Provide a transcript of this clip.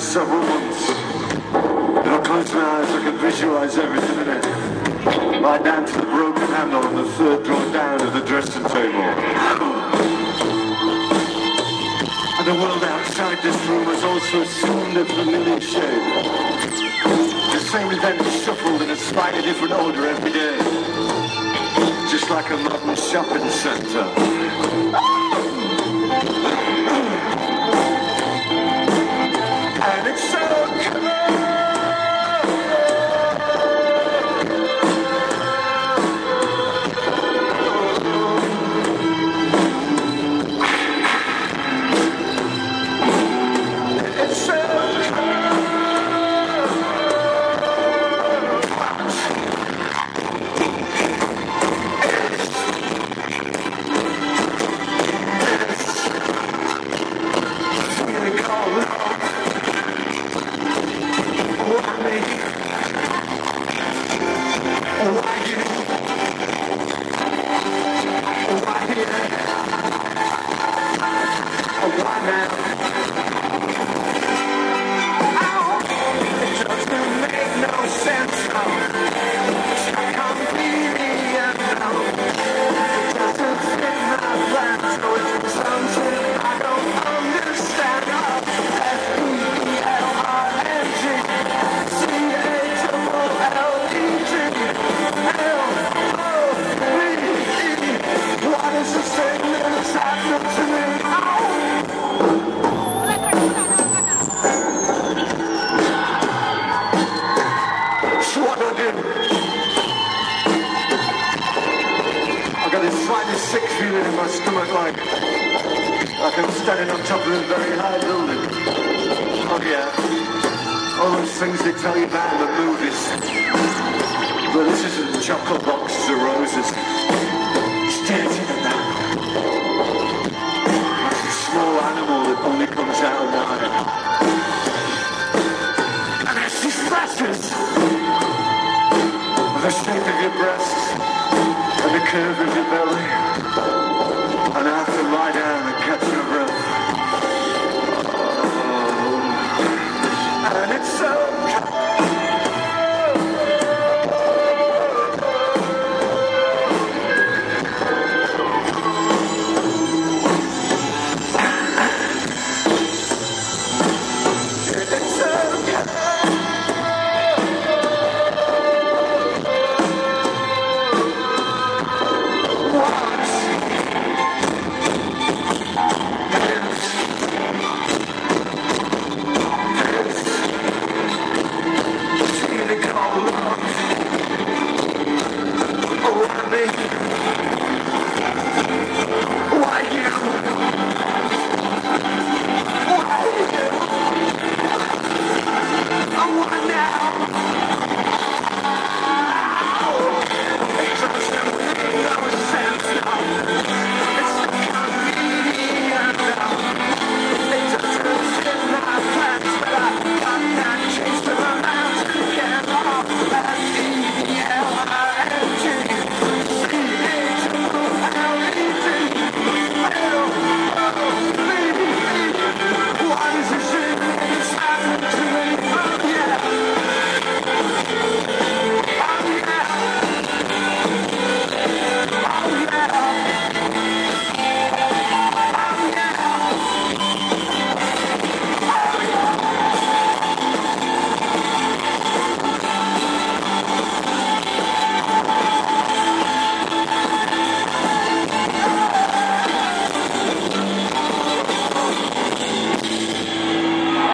for several months. If I close my eyes, I can visualize everything in it. Right down to the broken handle on the third drawer down of the dressing table. And the world outside this room has also assumed a familiar shape. The same event shuffled in a slightly different order every day. Just like a modern shopping centre. Stomach like like I'm standing on top of a very high building. Oh yeah. All those things they tell you about in the movies. But this isn't chocolate boxes of roses. It's dirty than that. It's a small animal that only comes out at night. And it's these flashes of the shape of your breasts and the curve of your belly an awesome ride. wanna now.